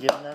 เยอะนะ